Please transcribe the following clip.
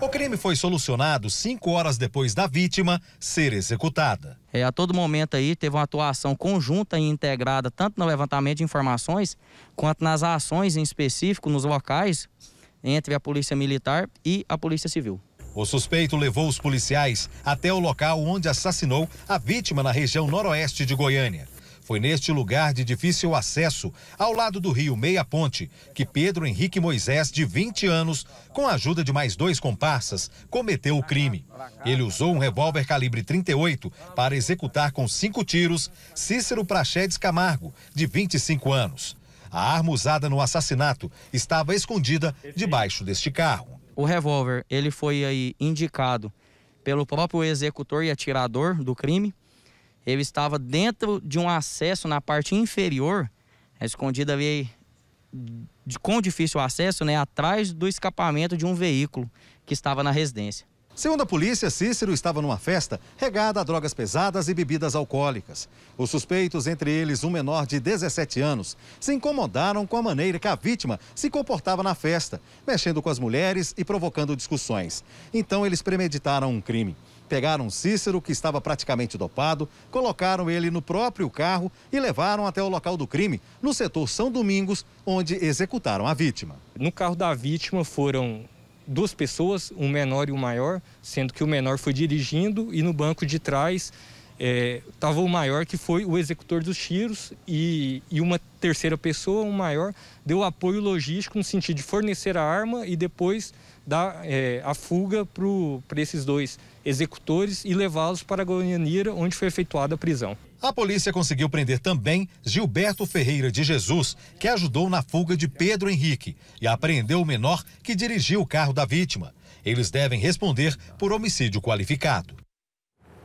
O crime foi solucionado cinco horas depois da vítima ser executada. É, a todo momento aí teve uma atuação conjunta e integrada, tanto no levantamento de informações, quanto nas ações em específico nos locais, entre a Polícia Militar e a Polícia Civil. O suspeito levou os policiais até o local onde assassinou a vítima na região noroeste de Goiânia. Foi neste lugar de difícil acesso, ao lado do rio Meia Ponte, que Pedro Henrique Moisés, de 20 anos, com a ajuda de mais dois comparsas, cometeu o crime. Ele usou um revólver calibre 38 para executar com cinco tiros Cícero Prachedes Camargo, de 25 anos. A arma usada no assassinato estava escondida debaixo deste carro. O revólver, ele foi aí indicado pelo próprio executor e atirador do crime ele estava dentro de um acesso na parte inferior, escondido ali de, com difícil acesso, né, atrás do escapamento de um veículo que estava na residência. Segundo a polícia, Cícero estava numa festa regada a drogas pesadas e bebidas alcoólicas. Os suspeitos, entre eles um menor de 17 anos, se incomodaram com a maneira que a vítima se comportava na festa, mexendo com as mulheres e provocando discussões. Então eles premeditaram um crime. Pegaram Cícero, que estava praticamente dopado, colocaram ele no próprio carro e levaram até o local do crime, no setor São Domingos, onde executaram a vítima. No carro da vítima foram duas pessoas, um menor e um maior, sendo que o menor foi dirigindo e no banco de trás estava é, o maior que foi o executor dos tiros e, e uma terceira pessoa, um maior, deu apoio logístico no sentido de fornecer a arma e depois dar é, a fuga para esses dois executores e levá-los para Goianira, onde foi efetuada a prisão. A polícia conseguiu prender também Gilberto Ferreira de Jesus, que ajudou na fuga de Pedro Henrique, e apreendeu o menor que dirigiu o carro da vítima. Eles devem responder por homicídio qualificado.